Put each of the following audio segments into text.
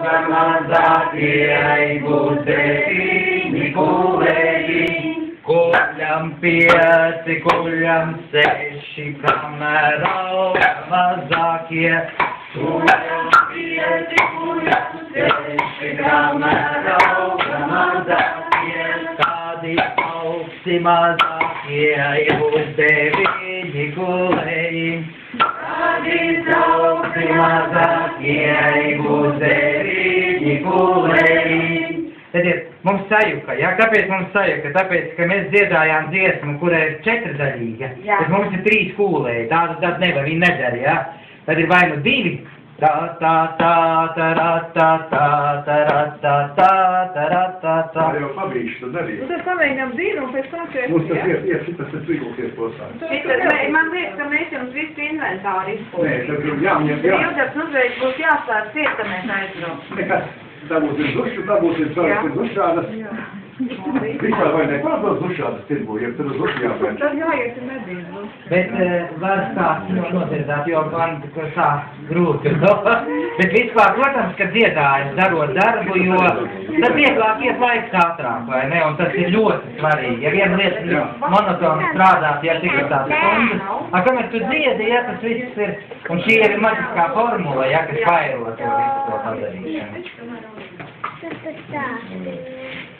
Kamandakiay budeti ni kureyi Kulam piyati kulam seshi kamerao Kamazakiya Kulam piyati kulam seshi kamerao Kamazakiya Kadi auksi mazakiya budeti ni kureyi Kadi auksi mazakiya budeti kūlēji. Redziet, mums sajuka, jā, kāpēc mums sajuka? Tāpēc, ka mēs dziedājām dziesmu, kurai ir četrdaļīga, Jā. bet mums ir trīs kūlēji, tādu tad nevar, viņi nedara, jā. Tad ir vai nu divi, tā, tā, tā, tā, tā, tā, tā, tā, tā, tā, tā, tā, tā, tā. Tā jau pabīšu, tad arī. Nu, tad pamēģinām dienu un pēc tam Mums tas četri, ir, ir, tas ir posā. Šitas, mē- man liekas, ka mēs jums visu inventāru Nē, izpildīsim. tad ir jāņem, jā. Ilgas uzreiz būs jāstāsta ciet, ka mēs aizbrauksim. Nekas, da vocês hoje, da da Vispār vai nekādos dušādas tirgu, ja tur uz dušu jāpēc. Tad jāiet ir medību. Bet uh, var kāds no nodzirdāt, jo man tā tā grūti. Bet vispār, protams, ka dziedājums darot darbu, jo tad vieglāk iet laiks ātrāk, vai ne? Un tas ir ļoti svarīgi. Ja viena lieta monotoni strādāt, ja tikai tādas stundas, a, kamēr tu dziedi, ja tas viss ir, un šī ir maģiskā formula, ja, kas pailo to visu to padarīšanu. Kuļam pieci, kuļam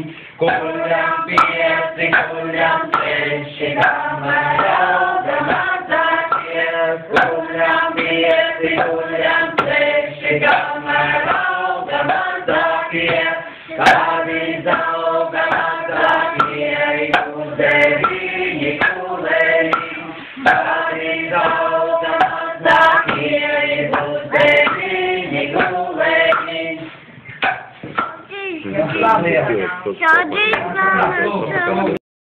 Kuram piesi, kuram ceļši, kamerāda mazāties. Kuram piesi, kuram ceļši, kamerāda mazāties. Kādi zauga mazākie, kuzeviņi, kuleļi. Kādi zauga mazākie, kuzeviņi. 小鸡小鸡小鸡